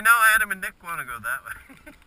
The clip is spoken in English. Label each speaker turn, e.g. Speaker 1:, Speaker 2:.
Speaker 1: I know Adam and Nick want to go that way.